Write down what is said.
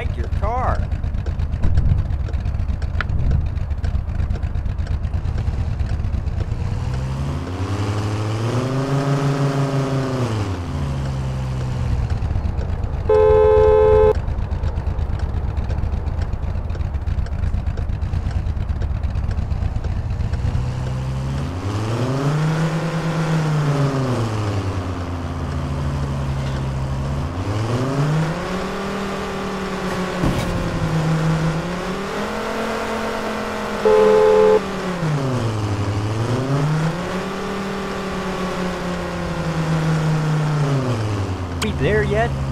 like your car. there yet,